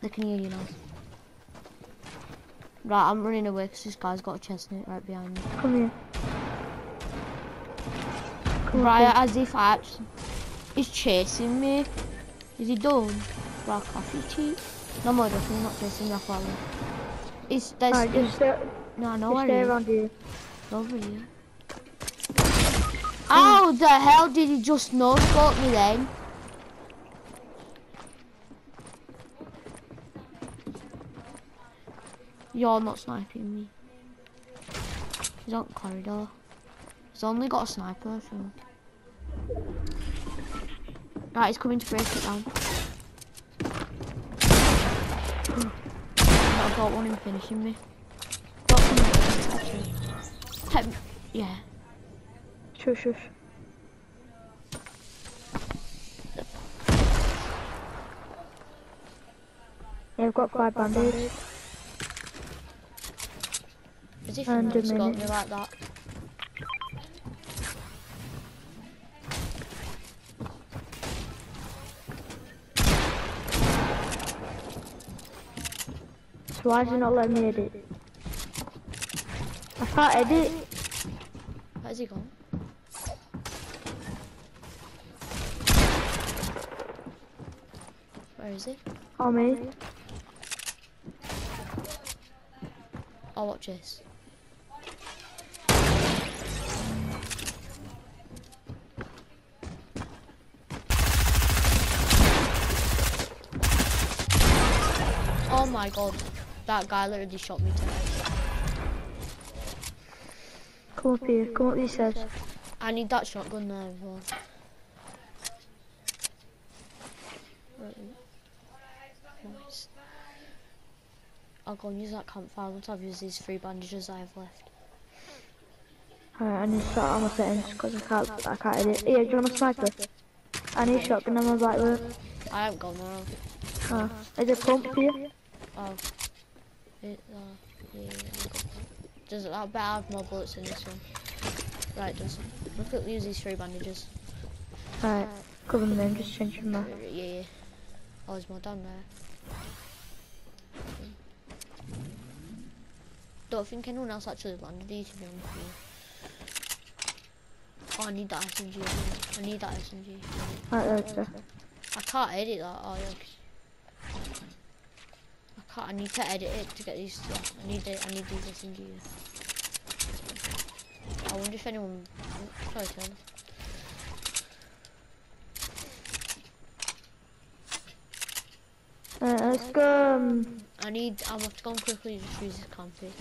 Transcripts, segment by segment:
They can hear you now. Right, I'm running away because this guy's got a chestnut right behind me. Come here. Come Right, here. as if I actually... He's chasing me. Is he done? Right, coffee cheap. No more, definitely not chasing me, I follow. He's, there's... Alright, just stay, no, just stay around here. Over here. How the hell did he just no scope me then? You're not sniping me. He's on corridor. He's only got a sniper, I think. Right, he's coming to break it down. I don't want him finishing me. Don't want him actually. Yeah. Shush, shush. Yeah, I've got five bandages. As if And you scope me like that. So why is it not letting me edit? I can't edit. Where's he gone? Where is he? Oh me. Oh, watch this. My god, that guy literally shot me twice. Come up here. Come up these stairs. I need that shotgun there as well. Nice. I'll go and use that campfire once I've used these three bandages I have left. Alright, I need to start on my settings because I can't, I can't edit. Here, do you want a sniper? I need a shotgun on my black work. I haven't got now. Oh, is it pump here? Oh. It, uh, yeah, I've got that. Does it, I bet I have more bullets in this one. Right, does look at use these three bandages. Alright, cover them then, just changing my... Yeah, yeah. Oh, there's more down there. Don't think anyone else actually landed these to be honest with you. Oh, I need that SMG. I need that SMG. Right, there, there. I can't edit that. Oh, yeah. Can't. I need to edit it to get these. Stuff. I need it. I need these SMGs. I wonder if anyone. Sorry, Tom. Alright, let's go, um, I need. I to go and quickly just use this config.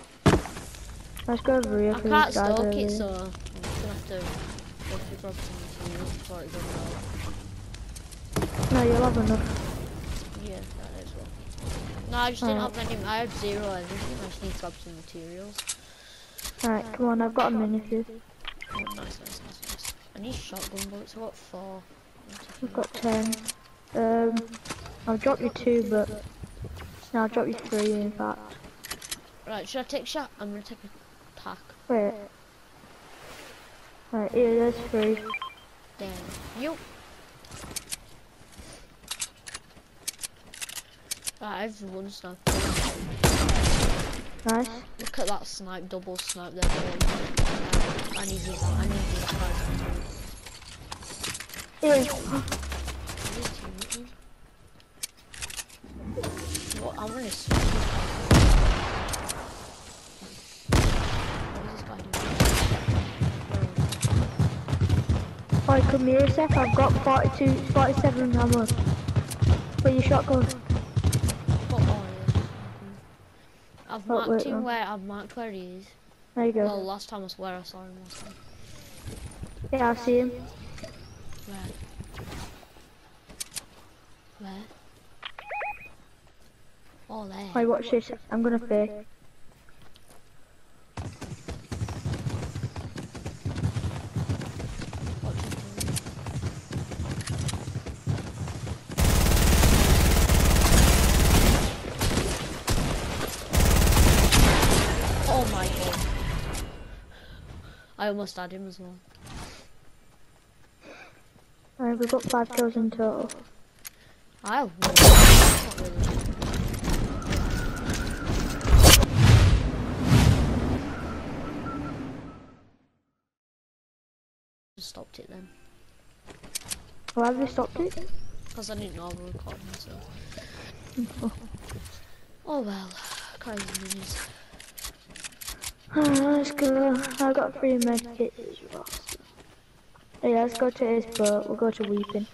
let's go over here I can't these guys stoke over it, here. so I'm just gonna have to go through materials before it goes out. No, you'll have enough. No, I just didn't have any. I had zero everything. I just need to grab some materials. Alright, come on, I've got a minute here. Oh, nice, nice, nice, nice. I need shotgun bullets. Got four. I've got ten. Um, I'll drop you two, but... No, I'll drop you three, in fact. Right, should I take shot? I'm gonna take a pack. Wait. Right, here, there's three. Then you. Right, one snipe. Nice. Look at that snipe, double snipe there. Uh, I need these. I need these guys. Here. Is this team meeting? What? I'm gonna switch this guy. What is this guy doing? Alright, come here a sec. I've got 42, 47 ammo. For your shotgun. I've Oh, marked wait, him no. where I've marked where he is. There you go. Well, last time I swear I saw him last time. Yeah, I see him. Where? Where? Oh, there. Alright, watch this. I'm gonna fake. Almost had him as well. Alright, we've got five kills in total. I've Really. Stopped it then. Why have you stopped it? Because I didn't know I was recording. So. oh well, crazy news let's go. I got three med kits as well. so- Yeah, let's go to his boat. We'll go to Weeping.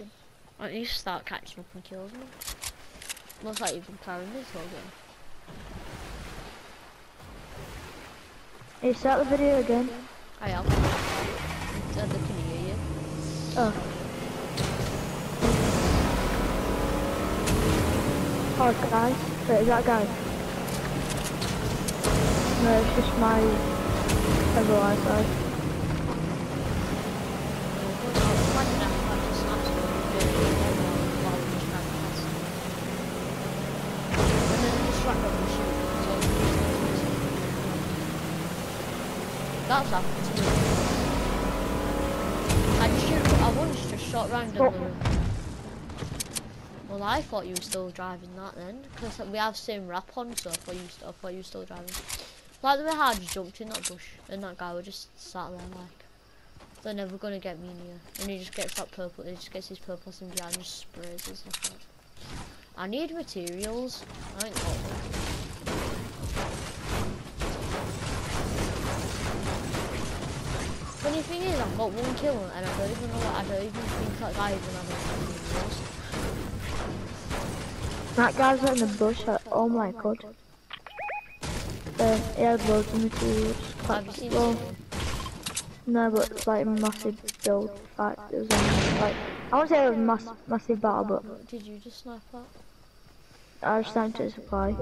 I need to start catching up and kills now. Looks like you've been carrying this whole game. Hey, start the video again. I am. They can hear you. Oh. Oh, guys. Wait, is that guy? No, it's just my other eyesight. That's happened to me. I just shoot, I once just shot randomly. Well, I thought you were still driving that then, because we have same wrap on, so I thought you, I thought you were still driving. Like the way I just jumped in that bush, and that guy would just sat there like, they're never gonna get me near. And he just gets that purple, he just gets his purple SMG and just sprays like that. I need materials. I ain't got them. Funny thing is, I've got one kill and I don't even know what I don't even think that guy even has. That guy's in the bush. Oh my god. Uh, he had loads of materials. Have you seen well, no, but it's like a massive build fight. It was um, like I won't say it was mass, massive battle, but did you just snipe at? I was trying to supply.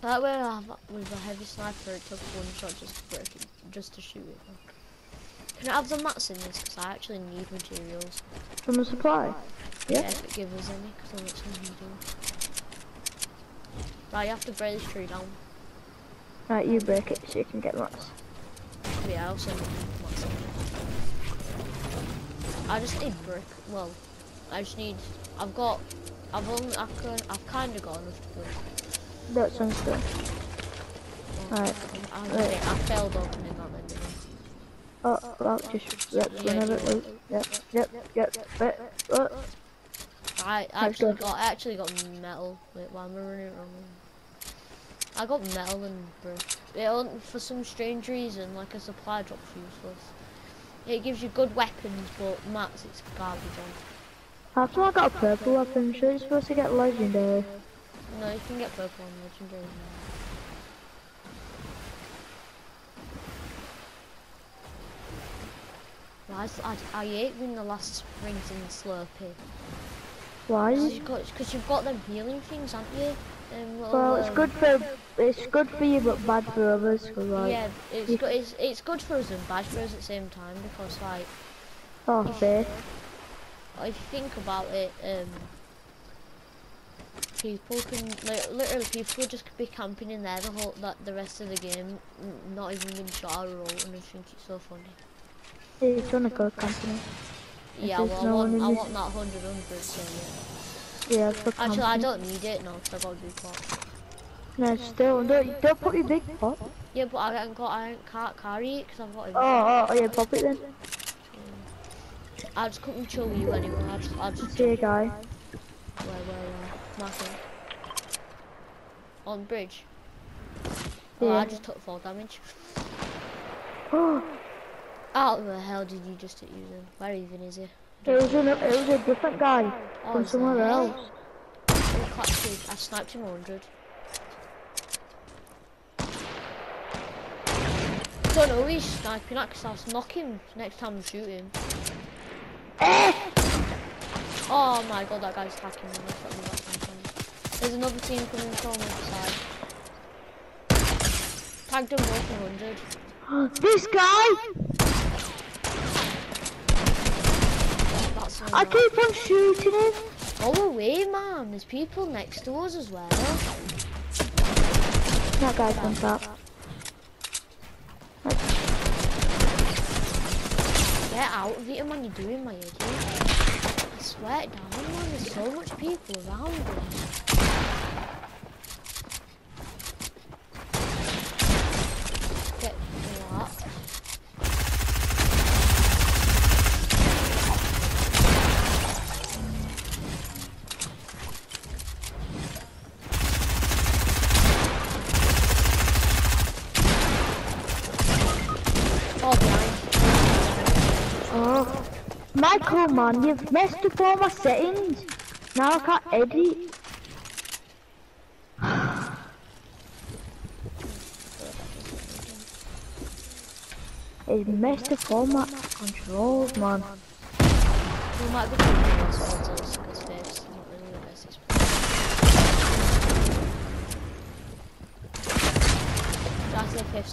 That way I have with a heavy sniper it took one shot just to break it, just to shoot it. Can I have the mats in this? Because I actually need materials. From the supply. Yeah. if it gives us any, because I'm actually needing. Right, you have to break this tree down. Right, you break it so you can get mats. Yeah, I'll send mats. I just need brick. Well, I just need. I've got. I've only. I've, I've kind of got enough to build. That sounds good. Well, Right, I, I. I failed opening that then. Oh, well, just yep, Yeah, whenever. you oh, Yep, yep, yep. Wait, oh, I? I actually got. I actually got metal. Wait, why am I running it wrong? I got metal and brick. It for some strange reason, like a supply drop's useless. It gives you good weapons, but mats it's garbage on. come I got a purple weapon? Sure, you're supposed to get legendary. No, you can get purple on legendary. now. I, I, I hate when the last springs in the Slurpee. Why? Because you've got, them healing things, haven't you? Um, little, Well, it's um, good for it's good for you, but bad for others. Cause like, yeah, it's you- good. It's, it's good for us and bad for us at the same time because, like, oh, fair. if you think about it, um, people can like, literally people just be camping in there the whole that the rest of the game, not even being shot at all, and I think it's so funny. It's on a code company. Yeah, well, I no want, I want that hundred hundred. So yeah. Yeah, Actually, I don't need it now because I got a big pot. No, still, don't don't put your big pot. Yeah, but I haven't got, I can't carry it because I've got. a- Oh, oh, oh, yeah, pop it then. I'll just come and chill with you anyway. I'll just, I'll just See a guy. Where, where, where? Marking. On bridge. Oh, I just took fall damage. Oh, How the hell did you just hit using? Where even is he? it was a it was a different guy Oh, from somewhere there? else. Oh, I sniped him 100. Don't know he's sniping at because I'll knock him next time I shoot him. Oh my god, that guy's attacking me. He's got me back in time. There's another team coming from the other side. Tagged them both in 100. This guy! That's I keep on shooting him. Oh, Go away, man. There's people next to us as well. That guy's on top. Get out of it, man. You're doing my idiot. I swear down, man. There's so much people around us. Get relaxed. Michael, man, you've messed up all my settings. Now I can't edit. It's messed up all my controls, man. Photos because Faith's not really the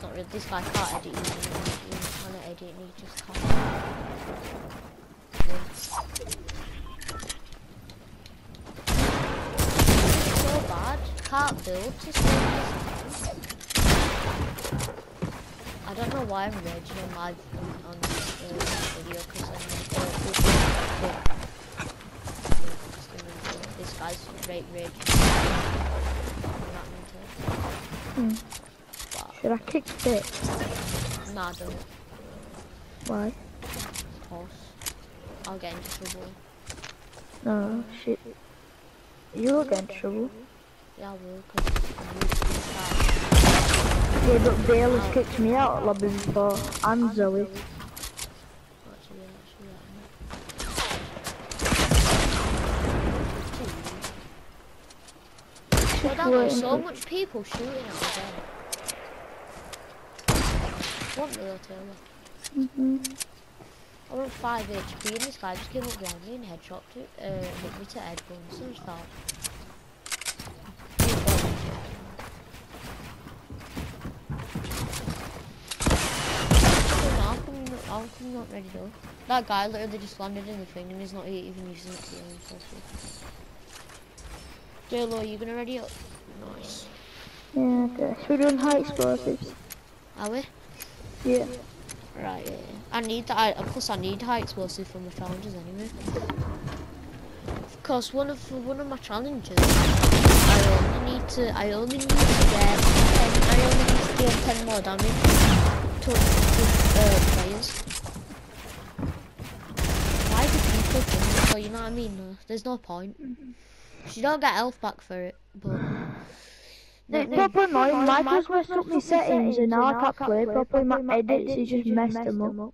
not really. This guy can't edit trying to edit he just can't. It's so bad. Can't build to save I don't know why I'm raging on live on, on this uh, video because I'm just gonna- this guy's rate rage. Hmm. Should I kick it? nah, don't Why? of course. I'll get into trouble. No, shit. You'll get in trouble. Yeah, I will because I'm used to this guy. Yeah, but Bail has kicked me out of lobby before, and Zoe. Actually, actually, yeah, Well, that was so much people shooting at me there. What the hell, Taylor? Mm-hmm. I went 5 HP and this guy just came up behind me and headshot to, uh, hit me to head. I just thought. How you not, how come you not ready though? That guy literally just landed in the thing and he's not even using it to heal himself. J-Lo, you gonna ready up? Nice. Yeah, okay. So we're doing high explosives. Are we? Yeah. Right, yeah. I need that. I, plus, I need high explosive from the challenges anyway. Of course, one of one of my challenges, I only need to. I only need to get. 10, I only need to deal ten more damage to, to uh, players. Why do people think so? You know what I mean? No, there's no point. You don't get health back for it, but. It's proper annoying. Michael's messed up my settings and now I can't play properly. My edits, he just messed them up.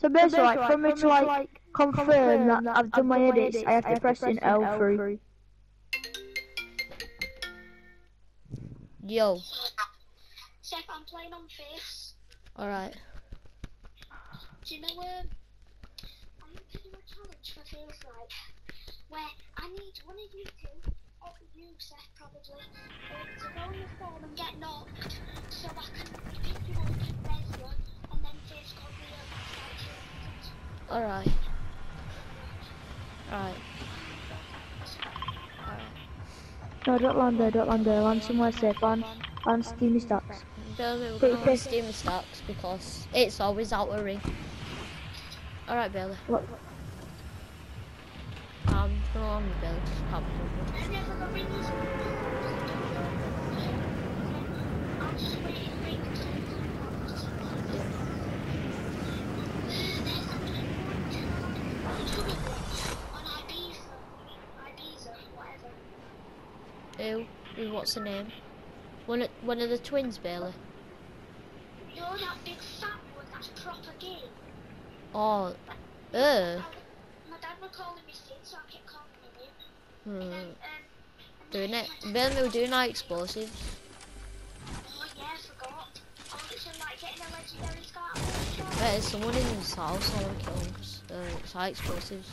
So basically, like, for me to like confirm that I've done my edits, I have to press in L3. Yo, Seth, I'm playing on face. Alright. Do you know um I'm going to do a challenge for Face like where I need one of you two, or you Seth probably, to go on the phone and get knocked so I can pick you up and res you and then Face got me a Alright. Alright. Alright. No, don't land there, don't land there. Land somewhere safe. Land, land steamy stacks. Bailey, we're Pretty gonna quick. steam the stacks because it's always out of ring. Alright, Bailey. Look, I'm gonna on the Bailey. Just can't be bothered. I never got ring this I'll just wait and wait until you come on Ibiza, Ibiza. Who? Who? What's the name? One of, one of the twins, Bailey. You know that big fat one that's proper gay? Oh, uh. My dad would call him Sid, so I kept calling him him. Hmm. Um, Doing it. Bailey, we're doing our explosives. Oh yeah, I forgot. I want to like getting a legendary scar. Sure. There's someone in this house. I want to kill him because uh, it's high explosives.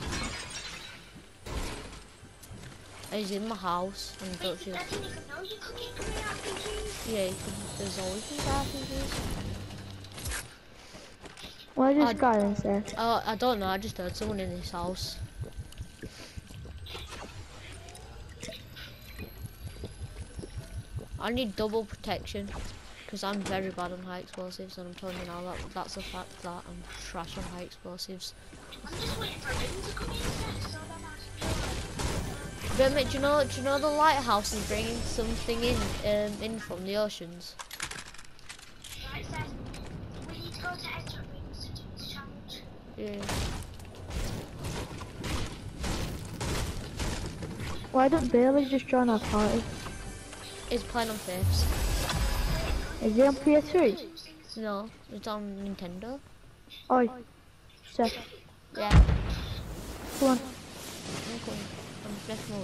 He's in my house. And don't Wait, you? I even know you could RPGs. Yeah, you can, there's always been RPGs. where's this I'd- guy then, Seth? Oh, I don't know. I just heard someone in this house. I need double protection because I'm very bad on high explosives, and I'm telling you now that that's a fact that I'm trash on high explosives. But mate, do you know? Do you know the lighthouse is bringing something in, um, in from the oceans? Right, Seth, we need to go to Extra to do this challenge. Yeah. Why don't Bailey just join our party? It's playing on fifths. Is he on PS3? No, it's on Nintendo. Oi, Seth, Yeah, Come on. I'm vielleicht nur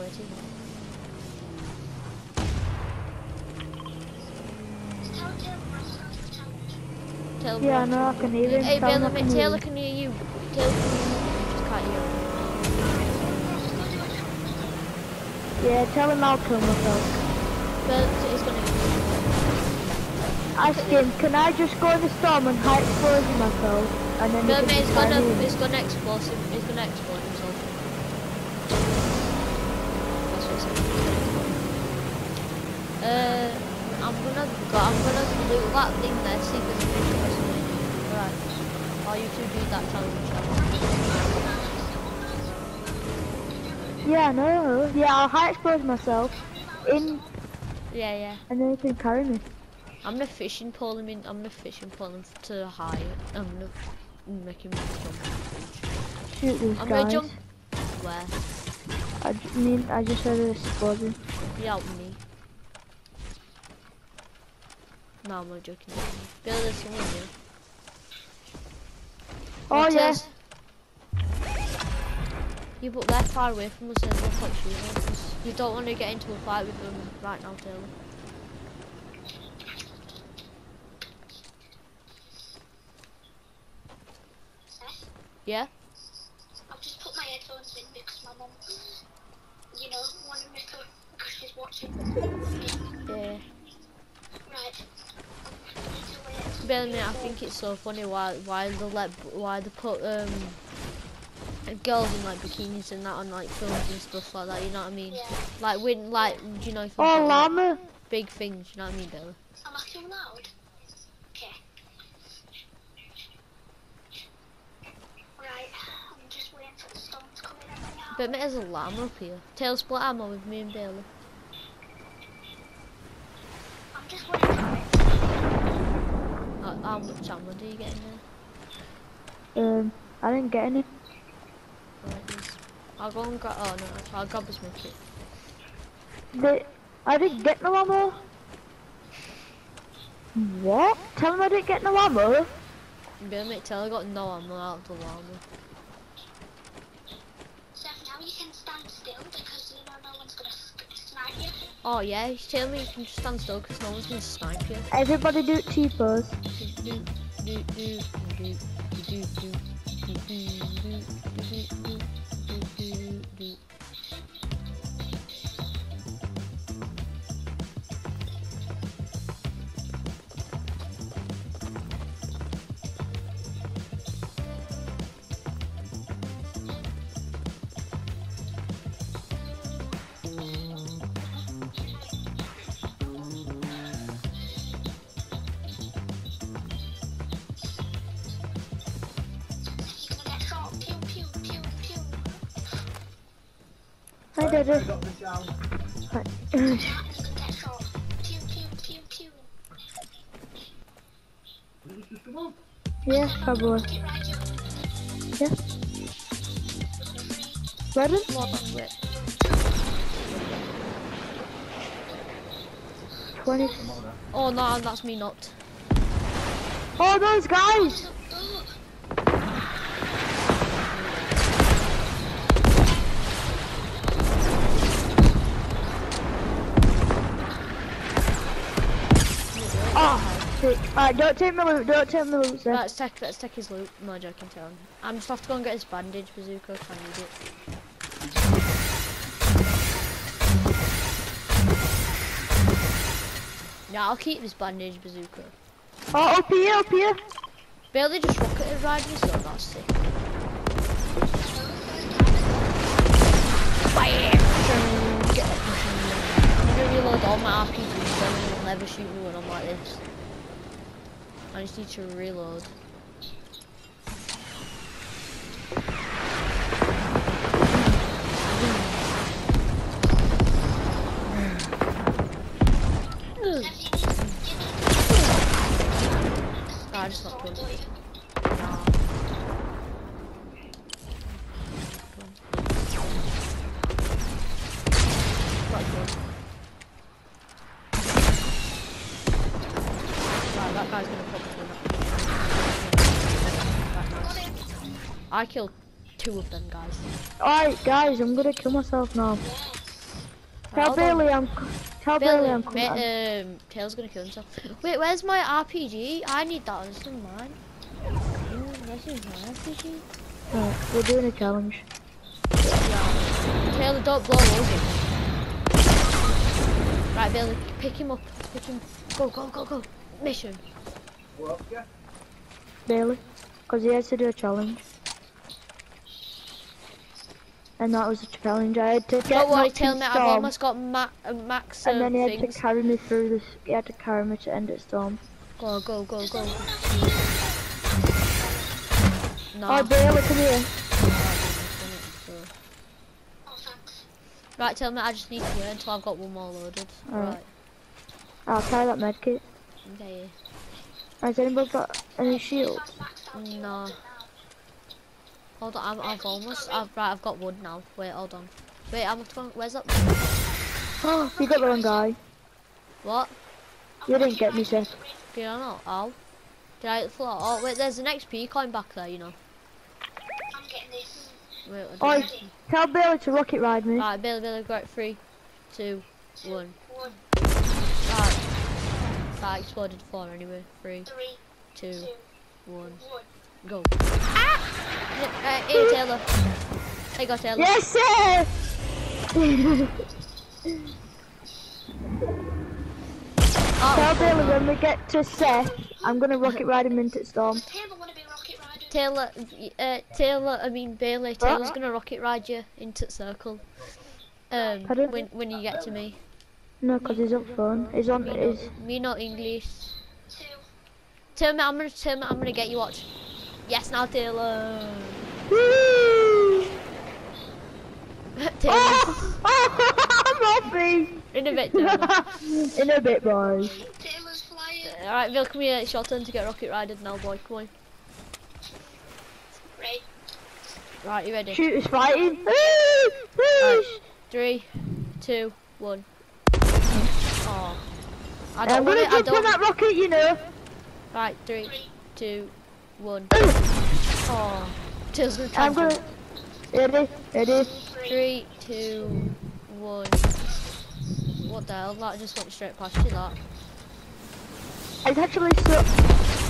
yeah, no, I can hear him. Hey, Taylor, Taylor, Taylor can hear you. Taylor can hear you. Just can't hear him. Yeah, tell him I'll kill myself. But it's gonna be... Ask him, can I just go in the storm and hide for a myself? And then Birdman, it's gonna, it's gonna explode, it's gonna explode. Uh, I'm gonna go. I'm gonna loot that thing there. See if there's a fish or something. Alright. While you two do that challenge. Yeah, I know. Yeah, I'll high explode myself in, Yeah, yeah. and then you can carry me. I'm gonna fishing pole him in. I'm gonna fishing pole him to the high. I'm gonna make him jump. Shoot these I'm guys. gonna jump. Where? I mean, I just heard an explosion. You help me. No, I'm not joking. Bill, there's someone here. Oh yes. yeah. Yeah, but they're far away from us and they're quite shooting. You don't want to get into a fight with them right now, Taylor. Yeah? I've just put my headphones in because my mum, you know, wanted me to, because she's watching. Yeah. Right. I need to wait. Bill, mate, I think it's so funny why why they let why they put um girls in like bikinis and that on like films and stuff like that. You know what I mean? Yeah. Like when like do you know if Oh, like, llama. big things? You know what I mean, Bill? Am I too loud? Okay. Right. I'm just waiting for the storm to come in. But there's a llama up here. Tail split ammo with me and Bailey. I'm just waiting for it. How, how much ammo do you get in there? Um, I didn't get any. Right, I'll go and grab. Oh no, actually, I'll grab this make it. They, I didn't get no ammo. What? Tell him I didn't get no ammo. Bill, mate, tell I got no ammo out of the llama. Oh yeah, he's telling me you can just stand still because no one's gonna snipe you. Everybody do it cheapers. Do, do, do, yeah, probably. Get right you. Yeah. Pardon? 20. Oh no, that's me not. Oh, those guys! Alright, don't take my loot, don't take my loot, sir. Let's take let's take his loot. No joking, tell him. I'm just have to go and get his bandage, bazooka. If I need it. Yeah, I'll keep this bandage, bazooka. Oh, up here, up here. Barely just rocket ride me, so that's sick. Fire! Get up, I'm gonna reload all my RPGs, then it'll never shoot me when I'm like this. I just need to reload. I just not good. I killed two of them guys. Alright, guys, I'm gonna kill myself now. Tell hold. Bailey I'm. Tell Bailey I'm Billy, ma- um, Tail's gonna kill himself. Wait, where's my RPG? I need that. This is mine. This is my RPG. Right, we're doing a challenge. Yeah. Taylor, don't blow over. Right, Billy, pick him up. Pick him. Go, go, go, go. Mission. Bailey, because he has to do a challenge. And that was a challenge. I had to get Don't worry, Taylor, mate. I've almost got ma- uh, max And then he had things. to carry me through this. He had to carry me to end at storm. Go, go, go, go. No. Oh, Bailey, come here. Right, tell me I just need to wait until I've got one more loaded. Alright. Right. I'll carry that medkit. Okay. Has anybody got any shield? No. Hold on, I'm, I've almost. I've, right, I've got wood now. Wait, hold on. Wait, I'm going. Where's that? Oh, you got the wrong guy. What? You didn't get me, Seth. Did I not? Oh. Did I hit the floor? Oh, wait, there's an XP coin back there, you know. I'm getting this. Wait, I Oi, don't- tell Bailey to rocket ride me. Right, Billy, Billy, go. Three, two, one. One, Right. That exploded four anyway. Three, three, two, two, one. one. Go. Ah! Uh, here, Taylor. There you go, Taylor. Yes, sir! Oh, tell Bailey when we get to Seth, I'm gonna rocket ride him into storm. Taylor wanna be rocket rider. Taylor, uh, Taylor, I mean Bailey, Taylor's gonna rocket ride you into the circle. Um, when when you get to me. No, cause he's up phone. He's on Me his. not, me not English. Two. Tell me, I'm gonna tell me, I'm gonna get you watch. Yes, now Taylor. Woo! Taylor, Oh, oh, I'm happy. in a bit, Taylor. In a bit, boys. Taylor's flying. All right, Bill, come here. It's your turn to get rocket rided now, boy. Come on. Right. Right, you ready? Shoot is fighting. Woo! Woo! Three, two, one. Oh. I don't want gonna it. I jump on don't. that rocket, you know. Right, three, Three. two, one. Oh. Gonna try I'm gonna. Ready? Ready? Three, two, one. What the hell? That just went straight past you, that. It's actually so.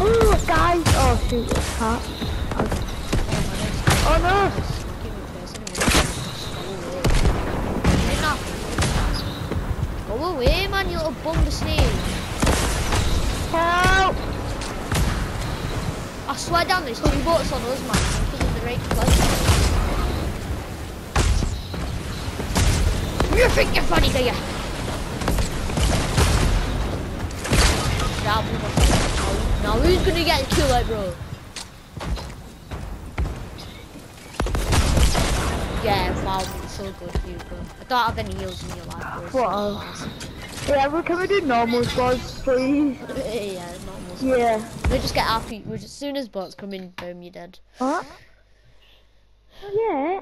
Oh, guys! Oh shoot! It's hot. Oh, oh no! Go away, man, you little bumper snake. Help! I swear down, there's two boats on us, man. Because of the rate place. You think you're funny, do you? Now, now who's gonna get the kill, like, bro? Yeah, wow, it's so good for you, bro. I don't have any heals in your life, bro. Wow. Yeah, we can we do normal squads, please? yeah, normal. Yeah. We just get. We just, as soon as bots come in, boom, you're dead. What? Yeah.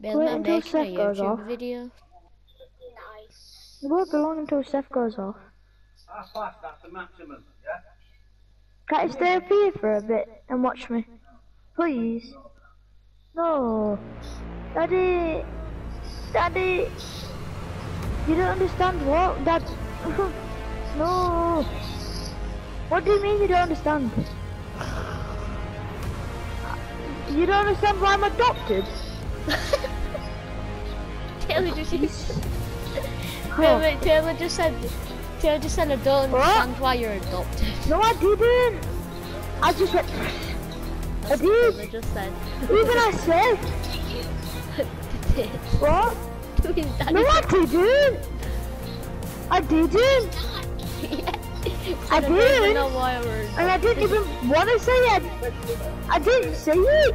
Wait until Seth goes off. video. Nice. It won't be long until Seth goes off. That's fast, that's the maximum, yeah? Can you stay up here for a bit and watch me? Please? No. Daddy! Daddy! You don't understand what? Dad... no! What do you mean you don't understand? You don't understand why I'm adopted? Taylor just. Taylor, Taylor just said, Taylor just said, I don't What? understand why you're adopted. No, I didn't! I just went... I Taylor did! just said. Even I said... What? No, I didn't! I didn't! I I don't even did. know why we're And I didn't even want to say it. I didn't say it.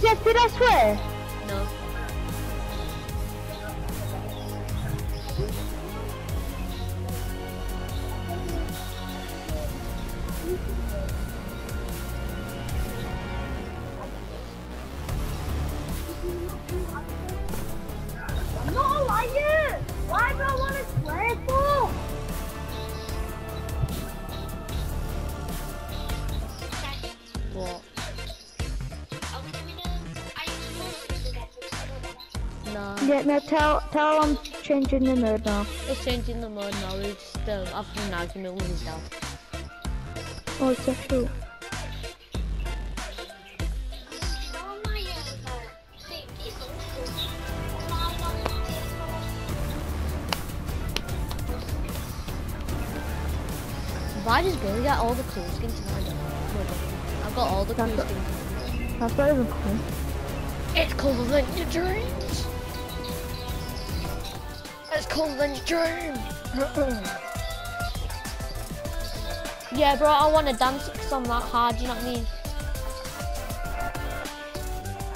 Jeff, did I swear? Changing the mode now. It's changing the mode now. We're just um, having an argument with his dad. Oh, it's so cool. On my thing, it's all my Why does Billy get all the cool skins and I don't? No, I don't. I've got all the cool skins. That's not even cool. It's cooler than your dreams. It's than dream. yeah, bro, I want to dance because I'm that hard, you know what I mean?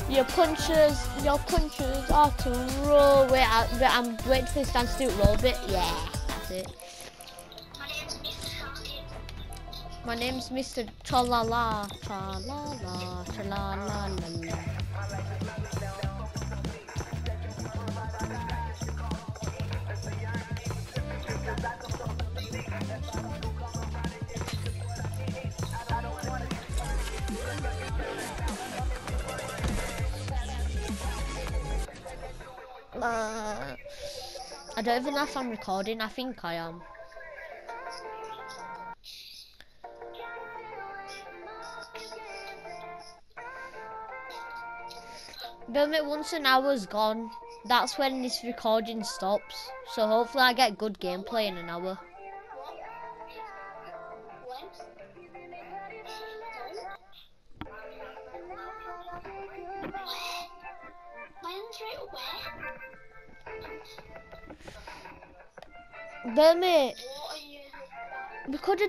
Your punches, your punches are to roll. Wait, I, I'm waiting for this dance to roll bit. Yeah, that's it. My name's Mr. Sharkin. My name's Mr. Chalala, Chalala, Chalala, Uh, I don't even know if I'm recording. I think I am. But once an hour's gone, that's when this recording stops. So hopefully I get good gameplay in an hour.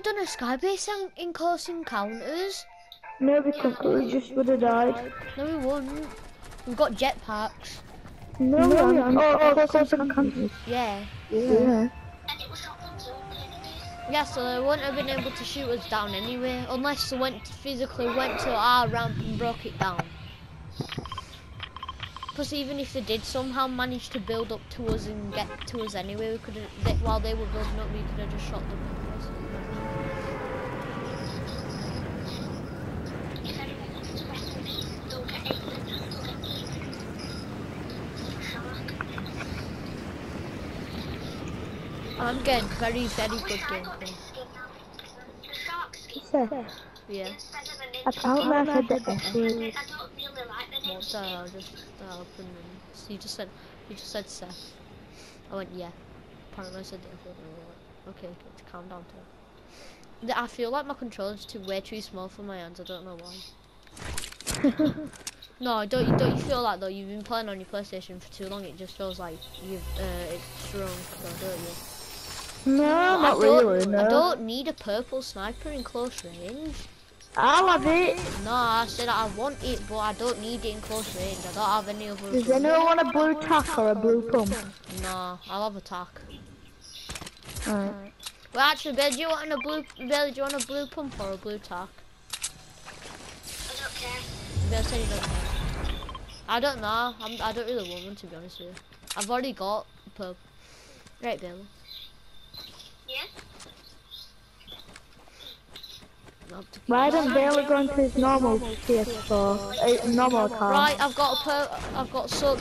Done a skybase in, in close encounters. No, we couldn't. 'cause We just would have died. No, we wouldn't. We've got jetpacks. No, we haven't. Oh, oh, close encounters. Yeah. Yeah. And it was shotguns only anyway. Yeah, so they wouldn't have been able to shoot us down anyway, unless they went physically went to our ramp and broke it down. Plus, even if they did somehow manage to build up to us and get to us anyway, we could have, while they were building up, we could have just shot them. If anyone wants to wrestle me, they'll get eight minutes. They'll get me. Shark. I'm getting very, very good Wish I got gameplay. this skin Very, The shark skin So, Yeah. instead of a I can't laugh the I effort. don't really like the ninja What's skin. that? I'll just uh, open and so you just said you just said Seth. I went yeah. Apparently I said. I thought, oh, Okay, okay, calm down. Too. I feel like my controller's too way too small for my hands. I don't know why. No, don't you don't you feel like though? You've been playing on your PlayStation for too long. It just feels like you've uh, it's shrunk, though, don't you? No, I not don't, really. I don't need a purple sniper in close range. I'll have it. No, I said I want it, but I don't need it in close range. I don't have any other. Does anyone want a blue tack or a blue pump? No, I'll have attack. Alright. Well, actually, Bill, do you want a blue? Bill, do you want a blue pump or a blue tack? I don't care. Bill said he doesn't. care. I don't know. I'm, I don't really want one to be honest with you. I've already got purple. Right, Bill. To- Why don't Bailey go into his normal PS4? Uh, normal car. Right, I've got a per. I've got such.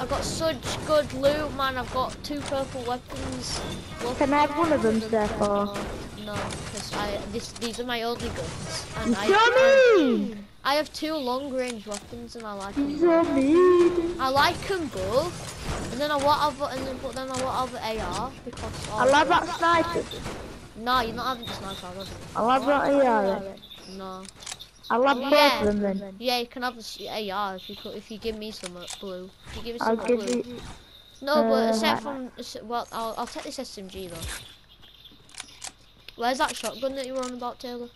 I've got such good loot, man. I've got two purple weapons. Look. Can I have one of them, therefore? No, because I this these are my only guns. And I, So mean! I have two long range weapons and I like them. So mean! I like them both. And then I want other and then but then I want other AR because I love that sniper. No, you're not having the sniper, I love that AR. No. I love both Yeah. of them then. Yeah, you can have the AR if you could, if you give me some uh, blue. If you give me I'll some give blue. you. No, but uh, except from well, I'll I'll take this SMG though. Where's that shotgun that you were on about, Taylor?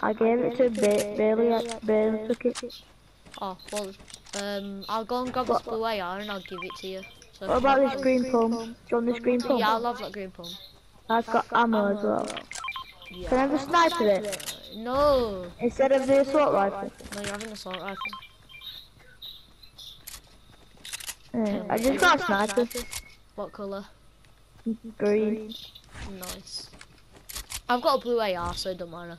I gave it to ba- Bailey. uh, Bailey took it. Oh, well, um, I'll go and grab this What- blue AR and I'll give it to you. So What about this green pump? Do you want this green pump? Yeah, I love that green pump. I've got ammo as well. Yeah. Can I have a sniper then? No, Instead of the assault rifle? no, you're having an assault rifle. Yeah, I just got a sniper. What colour? Green. Nice. I've got a blue AR, so it don't matter.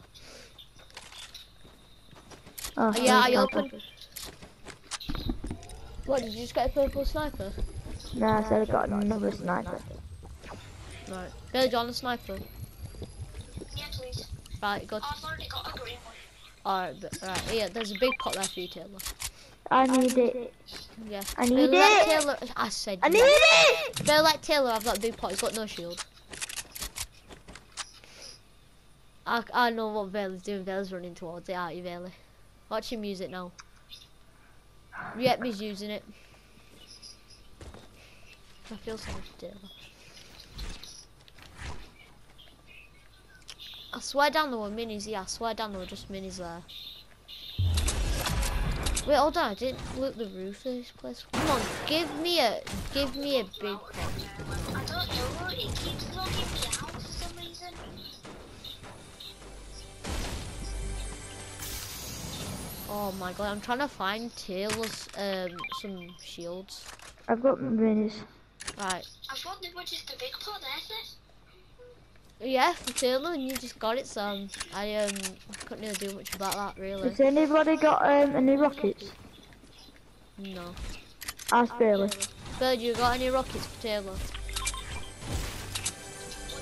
Oh, yeah, I opened- What, did you just get a purple sniper? Nah, I said I got another sniper. Right. Billy, do you want a sniper? Yeah, please. Right, go. Oh, I've already got a green one. Alright, but- right. Yeah, there's a big pot there for you, Taylor. I need it. Yeah. I Billy, need let it. Taylor. I said. I yeah. need it! Billy, let Taylor have that big pot. He's got no shield. I, I know what Bailey's doing. Bailey's running towards it, aren't you, Bailey? Watch him use it now. Yep, he's using it. I feel sorry for Taylor. I swear down there were minis, yeah, I swear down there were just minis there. Wait, hold on, I didn't look the roof of this place. Come on, give me a, give me a big pot. I don't know. It keeps logging me out for some reason. Oh my god, I'm trying to find Taylor's, um, some shields. I've got minis. Right. I thought they were just a big pot there, sis. Yeah, for Taylor, and you just got it, so um, I, um, couldn't really do much about that, really. Has anybody got um, any rockets? No. Ask Bailey. Bird, you got any rockets for Taylor? One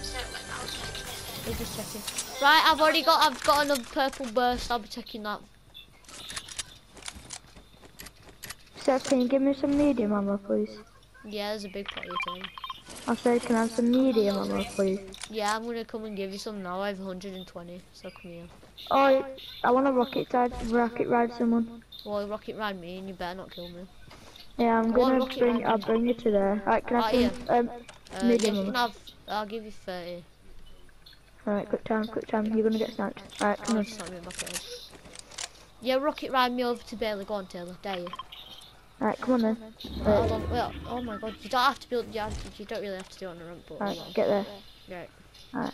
I'll. We're just checking. Right, I've already got, I've got another purple burst, I'll be checking that. Seth, can you give me some medium ammo, please? Yeah, there's a big here, Taylor. I said, can I have some medium ammo, please? Yeah, I'm gonna come and give you some now, I have 120, so come here. Oh, I want a rocket ride, rocket ride someone. Well, rocket ride me, and you better not kill me. Yeah, I'm gonna bring. I'll bring you to there. Alright, can I Right, have some, um, Uh, Medium you can ammo. have, I'll give you 30. alright, quick time, quick time, you're gonna get sniped. Alright, come on. it's not me back at Yeah, rocket ride me over to Bailey, go on Taylor, dare you. Alright, come on then. Hold on, wait, oh my god, you don't have to build, you, have, you don't really have to do it on the ramp, but alright, get there. Right. Alright.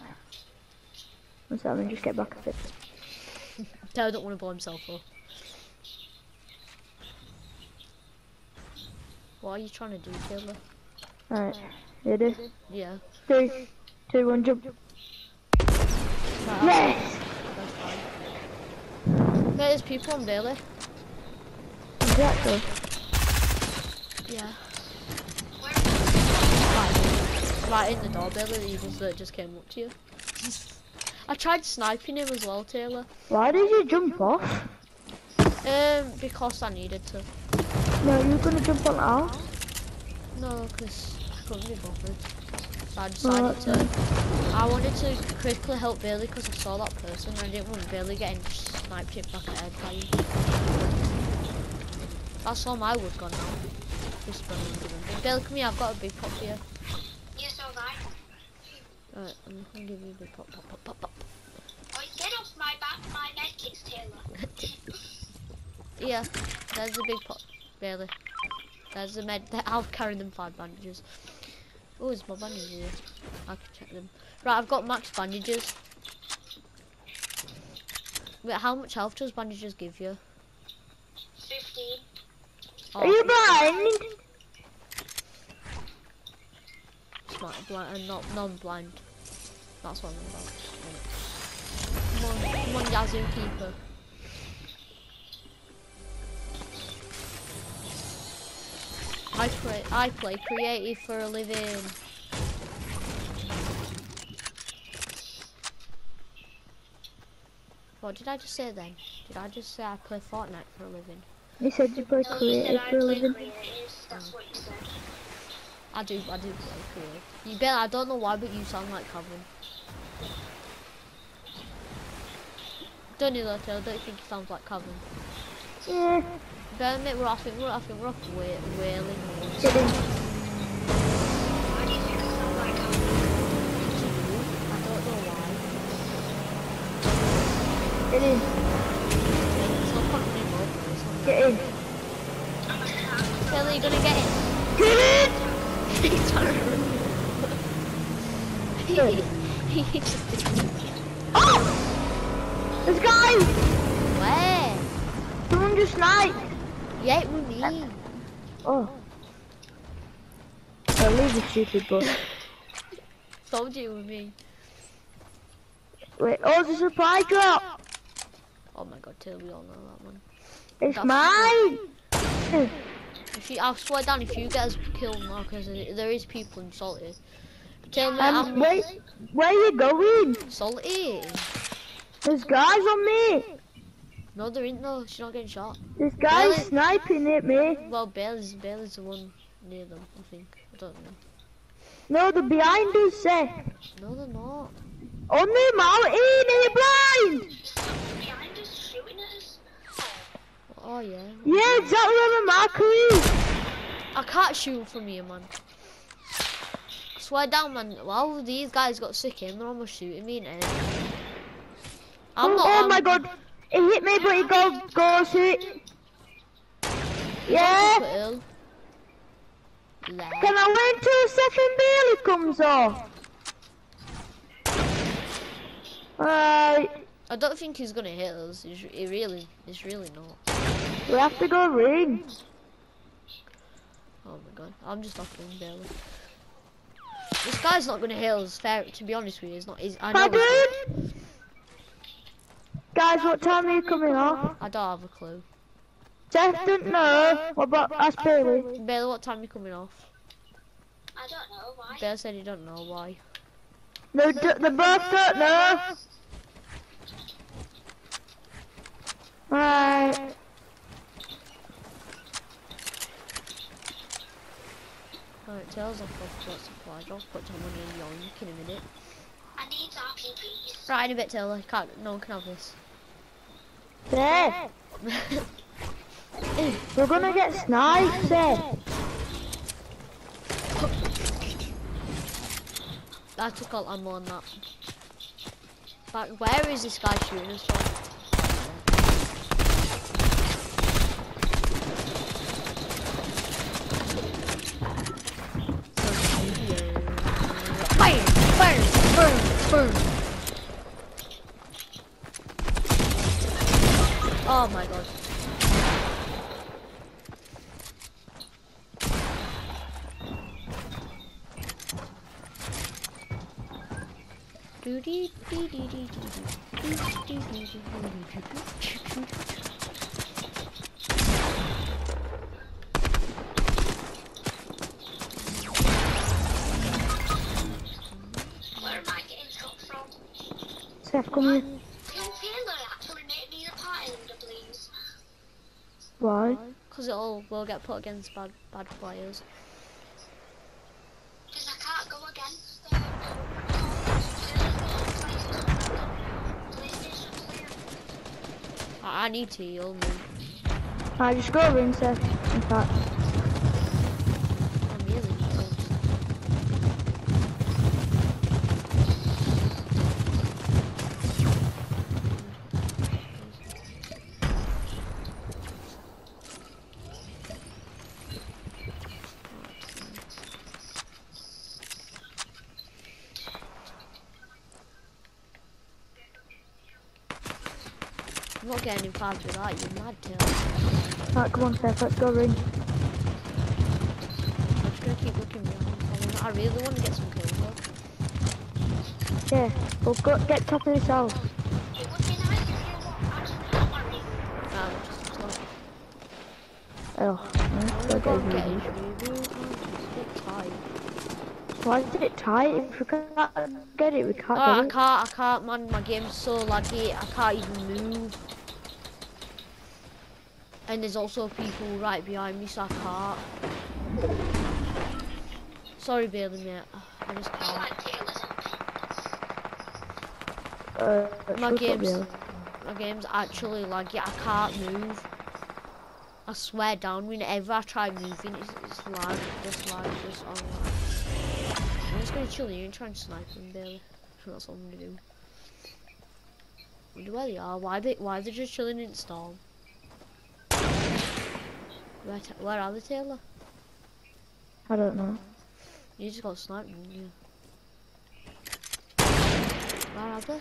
One second, just get back a bit. Taylor don't want to blow himself up. What are you trying to do, Taylor? Alright, ready? Yeah. Three, two, one, jump. Right, Yes! that's fine. Wait, there's people on Bailey. Exactly. Yeah. Right, right in the door, Bailey, the evil that just came up to you. I tried sniping him as well, Taylor. Why did you jump off? Um, because I needed to. No, you're gonna jump on ours. No, because I couldn't be bothered. So I decided that's to. I wanted to quickly help Bailey because I saw that person and I didn't want Bailey getting sniped hit back at the head by you. That's all my wood gone now. Just running into them. Bailey, come here, I've got a big pot here. you saw that? Alright, I'm gonna give you a big pot, pop, pop, pop, pop. Oh, get off my back, my medkits, Taylor. Yeah, there's the big pot, Bailey. There's the med. I'll carry them five bandages. Oh, is my bandages here? I can check them. Right, I've got max bandages. Wait, how much health does bandages give you? 15. Are you blind? Smart, blind, and not non-blind. That's what I'm about. Come on, come on, Yazoo keeper. I play, I play creative for a living. What did I just say then? Did I just say I play Fortnite for a living? You said you play No, you creative I for a play living. creative. That's what you said. I do, I do play creative. You bet, I don't know why, but you sound like Calvin. Don't you though, Taylor? Don't you think he sounds like Calvin? Yeah, Bear admit we're off, we're off, we're off wha- wailing. woods. get in. Why do you think I sound like I'm I don't know why. Get in. Stupid bus. Told you it was me. Wait, oh, there's a supply drop. Oh my god, Taylor, we all know that one. It's That's- mine. If you, I swear down, if you get us killed now, because there is people in salty. Tell me, Um, wait, where are you going? salty. There's guys on me. No, there ain't no. She's not getting shot. There's guys sniping at me. Well, Bailey's Bailey's the one near them. I think. I don't know. No, they're behind us, Seth. No, they're not. Oh, on the mountain, are you blind? Behind us, shooting us. Oh yeah. Yeah, exactly where my marker is. I can't shoot from here, man. Swear down, man. Well, these guys got sick in. They're almost shooting me in the. I'm Oh, not. oh I'm- my um, god. It hit me, but he go, goes hit. Yeah. Left. Can I wait till Seth and Bailey comes off? Alright, I don't think he's gonna hit us. He's, he really, he's really not. we have to go ring. Oh my god, I'm just off him barely. This guy's not gonna hit us. Fair, to be honest with you, he's not. He's, I know. he's not. Guys, what time are you coming off? I don't have a clue. Seth don't know. What about ask Bailey? Bailey, what time you coming off? I don't know why. Bailey said he don't know why. They, d- they both don't know. Right. Alright, tails off of got supply drop. Put some money in yoink in a minute. I need RPGs. Right, in a bit, Taylor. Can't, no one can have this. Seth, we're gonna get sniped. I took all ammo on that. But where is this guy shooting us from? Fire! Fire! Burn! Because it'll get put against bad bad players. I can't go against them. PlayStation player. I, I need to heal me. I just go ring Seth. In fact, I'm healing myself. I'm not getting in with that, you mad tail. right, come on, Seth. Let's go ring. I'm just gonna keep looking. I, really want to get some kills though. Yeah, we'll go get top of this house. It would be nice if you were actually not worried. Nah, we'll just stop. Oh, I let's wanna go go get and get ring. it, baby. I'm. Why is it tight? If we can't get it, we can't Oh, I can't, I can't, man. My game's so laggy. I can't even move. And there's also people right behind me, so I can't. Sorry, Bailey, mate. I just can't. Uh, My look up game's, the- my game's actually laggy. I can't move. I swear down, whenever I try moving, it's, it's lag, just lag, just on lag. I'm just gonna chill here and try and snipe them, Bailey. That's what I'm gonna do. Wonder where they are. Why they why they just chilling in storm? Where, where are they, Taylor? I don't know. You just got sniped, didn't you? Where are they?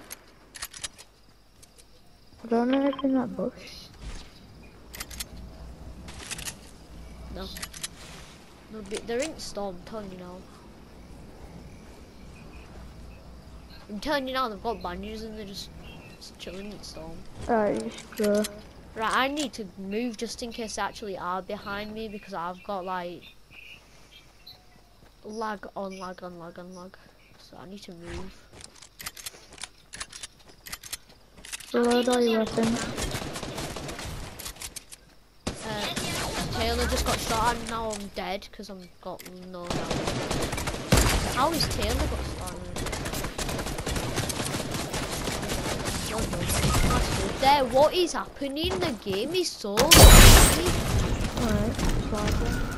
I don't know if in that bush. No. No, they- they're in storm, I'm telling you now. I'm telling you now, they've got banners and they're just, just chilling in storm. Alright, just go. Right, I need to move just in case they actually are behind me because I've got like lag on lag on lag on lag. So I need to move. Reload all your weapons. Uh, Taylor just got shot and now I'm dead because I've got no health. How is Taylor got shot? Well done. That's good There, what is happening? The game is so. Alright.